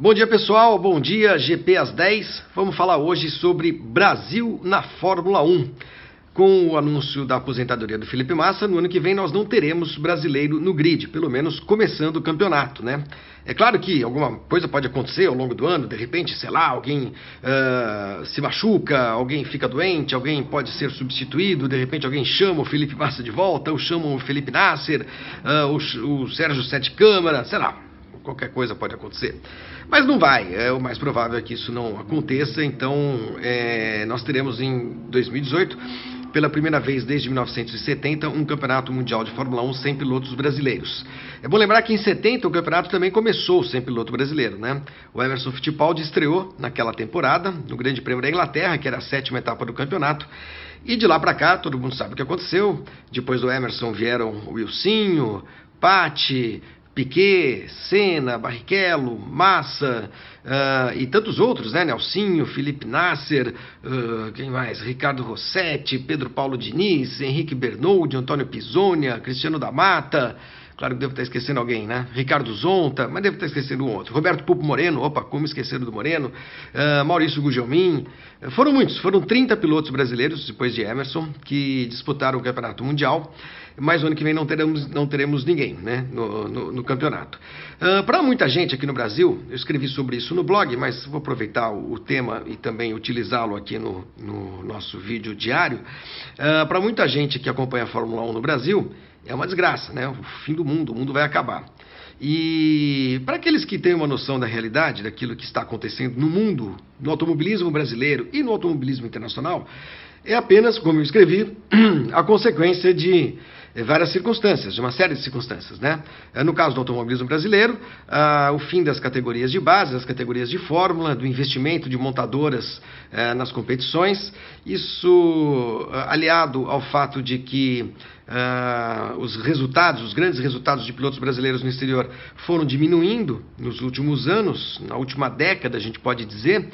Bom dia pessoal, bom dia GP às 10. Vamos falar hoje sobre Brasil na Fórmula 1. Com o anúncio da aposentadoria do Felipe Massa, no ano que vem nós não teremos brasileiro no grid, pelo menos começando o campeonato, né? É claro que alguma coisa pode acontecer ao longo do ano, de repente, sei lá, alguém uh, se machuca, alguém fica doente, alguém pode ser substituído, de repente alguém chama o Felipe Massa de volta, ou chama o Felipe Nasser, uh, o, o Sérgio Sete Câmara, sei lá, qualquer coisa pode acontecer. Mas não vai, é o mais provável é que isso não aconteça, então é, nós teremos em 2018 pela primeira vez desde 1970, um campeonato mundial de Fórmula 1 sem pilotos brasileiros. É bom lembrar que em 70 o campeonato também começou sem piloto brasileiro, né? O Emerson Fittipaldi estreou naquela temporada, no Grande Prêmio da Inglaterra, que era a sétima etapa do campeonato. E de lá para cá, todo mundo sabe o que aconteceu. Depois do Emerson vieram o Wilsinho, Patti, Piquet, Senna, Barrichello, Massa uh, e tantos outros, né? Nelsinho, Felipe Nasser, uh, quem mais? Ricardo Rossetti, Pedro Paulo Diniz, Henrique Bernoldi, Antônio Pisonia, Cristiano da Mata. Claro que devo estar esquecendo alguém, né? Ricardo Zonta, mas devo estar esquecendo um outro. Roberto Pupo Moreno, opa, como esquecer do Moreno. Uh, Maurício Gugelmin. Foram muitos, foram 30 pilotos brasileiros, depois de Emerson, que disputaram o Campeonato Mundial mas no ano que vem não teremos, não teremos ninguém né, no, no, no campeonato. Uh, Para muita gente aqui no Brasil, eu escrevi sobre isso no blog, mas vou aproveitar o, o tema e também utilizá-lo aqui no, no, nosso vídeo diário. Uh, Para muita gente que acompanha a Fórmula 1 no Brasil, é uma desgraça, né? O fim do mundo, o mundo vai acabar. E para aqueles que têm uma noção da realidade, daquilo que está acontecendo no mundo, no automobilismo brasileiro e no automobilismo internacional, é apenas, como eu escrevi, a consequência de várias circunstâncias, de uma série de circunstâncias. Né? Eh, no caso do automobilismo brasileiro, ah, o fim das categorias de base, das categorias de fórmula, do investimento de montadoras eh, nas competições, isso ah, aliado ao fato de que ah, os resultados, os grandes resultados de pilotos brasileiros no exterior foram diminuindo nos últimos anos, na última década, a gente pode dizer.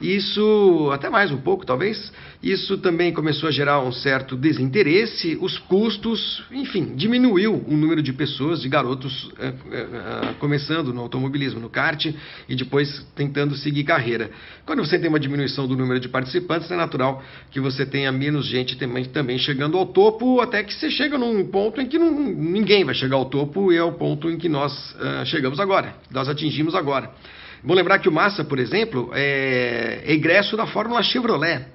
Isso, até mais um pouco talvez, isso também começou a gerar um certo desinteresse, os custos, enfim, diminuiu o número de pessoas, de garotos eh, eh, começando no automobilismo, no kart e depois tentando seguir carreira. Quando você tem uma diminuição do número de participantes, é natural que você tenha menos gente também, chegando ao topo, até que você chega num ponto em que não, ninguém vai chegar ao topo e é o ponto em que nós chegamos agora, nós atingimos agora. Vou lembrar que o Massa, por exemplo, é egresso da Fórmula Chevrolet,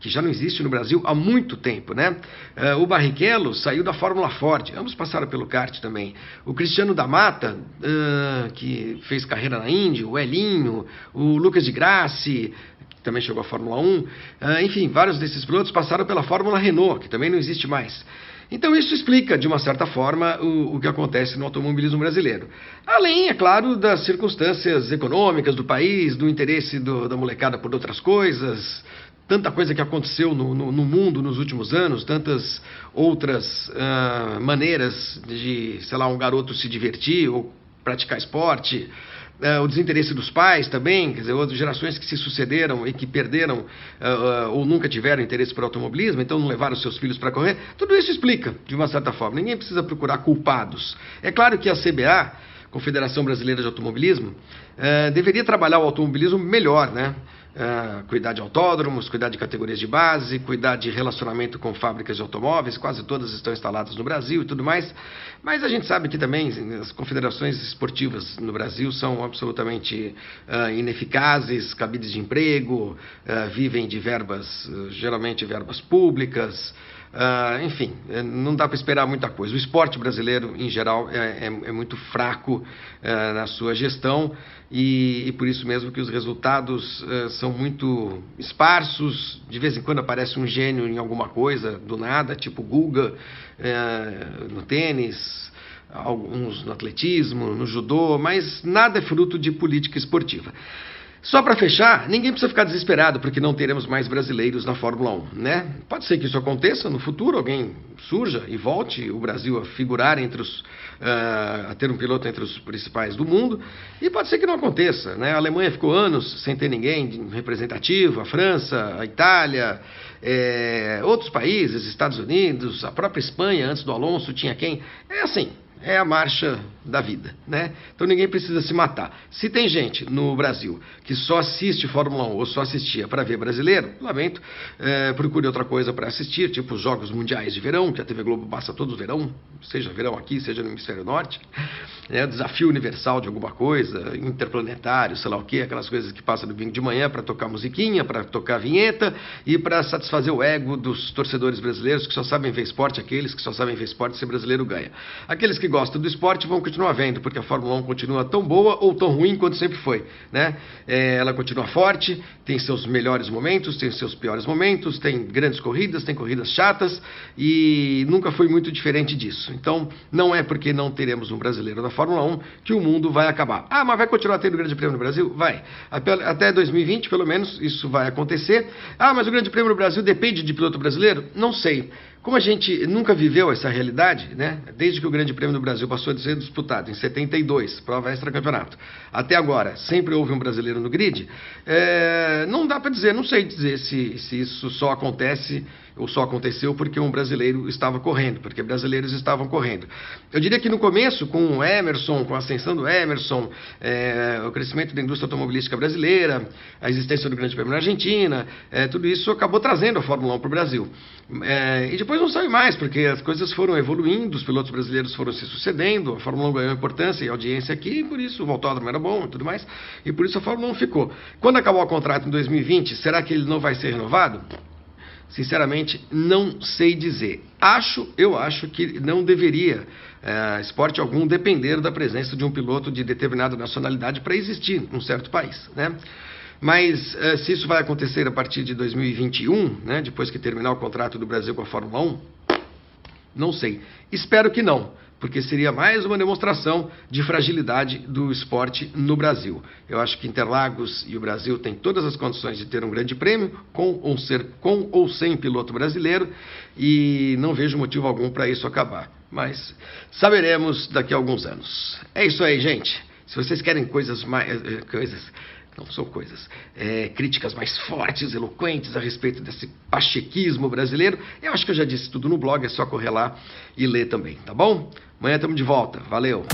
que já não existe no Brasil há muito tempo, né? Uh, o Barrichello saiu da Fórmula Ford, ambos passaram pelo kart também. O Cristiano da Mata, uh, que fez carreira na Indy, o Elinho, o Lucas de Grassi, que também chegou à Fórmula 1, uh, enfim, vários desses pilotos passaram pela Fórmula Renault, que também não existe mais. Então isso explica, de uma certa forma, o, o, que acontece no automobilismo brasileiro. Além, é claro, das circunstâncias econômicas do país, do interesse do, da molecada por outras coisas, tanta coisa que aconteceu no, no, no mundo nos últimos anos, tantas outras uh, maneiras de, sei lá, um garoto se divertir ou praticar esporte. Uh, o desinteresse dos pais também, quer dizer, outras gerações que se sucederam e que perderam uh, uh, ou nunca tiveram interesse por automobilismo, então não levaram seus filhos para correr, tudo isso explica, de uma certa forma. Ninguém precisa procurar culpados. É claro que a CBA, Confederação Brasileira de Automobilismo, deveria trabalhar o automobilismo melhor, né? Uh, cuidar de autódromos, cuidar de categorias de base, cuidar de relacionamento com fábricas de automóveis, quase todas estão instaladas no Brasil e tudo mais. Mas a gente sabe que também as confederações esportivas no Brasil são absolutamente uh, ineficazes, cabides de emprego, uh, vivem de verbas, geralmente verbas públicas. Uh, enfim, eh, não dá para esperar muita coisa. O esporte brasileiro, em geral, é, é, é muito fraco uh, na sua gestão e, e, por isso mesmo que os resultados uh, são muito esparsos. De vez em quando aparece um gênio em alguma coisa, do nada, tipo Guga no tênis, alguns no atletismo, no judô, mas nada é fruto de política esportiva. Só para fechar, ninguém precisa ficar desesperado porque não teremos mais brasileiros na Fórmula 1, né? Pode ser que isso aconteça no futuro, alguém surja e volte o Brasil a figurar entre os, uh, a ter um piloto entre os principais do mundo, e pode ser que não aconteça, né? A Alemanha ficou anos sem ter ninguém representativo, a França, a Itália, é, outros países, Estados Unidos, a própria Espanha antes do Alonso tinha quem? É assim, é a marcha da vida, né? Então ninguém precisa se matar. Se tem gente no Brasil que só assiste Fórmula 1 ou só assistia para ver brasileiro, lamento, é, procure outra coisa para assistir, tipo os Jogos Mundiais de Verão, que a TV Globo passa todo o verão, seja verão aqui, seja no Hemisfério Norte, é, desafio universal de alguma coisa, interplanetário, sei lá o que, aquelas coisas que passam no domingo de manhã para tocar musiquinha, para tocar vinheta e para satisfazer o ego dos torcedores brasileiros que só sabem ver esporte, aqueles que só sabem ver esporte se brasileiro ganha. Aqueles que gostam do esporte vão continuar vendo, porque a Fórmula 1 continua tão boa ou tão ruim quanto sempre foi. Né? É, ela continua forte, tem seus melhores momentos, tem seus piores momentos, tem grandes corridas, tem corridas chatas e nunca foi muito diferente disso. Então, não é porque não teremos um brasileiro na Fórmula 1 que o mundo vai acabar. Ah, mas vai continuar tendo Grande Prêmio no Brasil? Vai. Até 2020, pelo menos, isso vai acontecer. Ah, mas o Grande Prêmio no Brasil depende de piloto brasileiro? Não sei. Como a gente nunca viveu essa realidade, né? desde que o Grande Prêmio do Brasil passou a ser disputado em 72, prova extra-campeonato, até agora, sempre houve um brasileiro no grid, é, não dá para dizer, não sei dizer se, se isso só acontece ou só aconteceu porque um brasileiro estava correndo, porque brasileiros estavam correndo. Eu diria que no começo, com o Emerson, com a ascensão do Emerson, é, o crescimento da indústria automobilística brasileira, a existência do Grande Prêmio na Argentina, é, tudo isso acabou trazendo a Fórmula 1 para o Brasil. É, e depois não saiu mais, porque as coisas foram evoluindo, os pilotos brasileiros foram se sucedendo, a Fórmula 1 ganhou importância e audiência aqui, e por isso o autódromo era bom e tudo mais, e por isso a Fórmula 1 ficou. Quando acabar o contrato em 2020, será que ele não vai ser renovado? Sinceramente, não sei dizer. Acho, eu acho que não deveria é, esporte algum depender da presença de um piloto de determinada nacionalidade para existir num certo país, né? Mas é, se isso vai acontecer a partir de 2021, né, depois que terminar o contrato do Brasil com a Fórmula 1, não sei. Espero que não porque seria mais uma demonstração de fragilidade do esporte no Brasil. Eu acho que Interlagos e o Brasil têm todas as condições de ter um grande prêmio, com ou, ser, com ou sem piloto brasileiro, e não vejo motivo algum para isso acabar. Mas saberemos daqui a alguns anos. É isso aí, gente. Se vocês querem coisas mais. Eh, coisas não são coisas, é, críticas mais fortes, eloquentes a respeito desse pachequismo brasileiro. Eu acho que eu já disse tudo no blog, é só correr lá e ler também, tá bom? Amanhã estamos de volta. Valeu!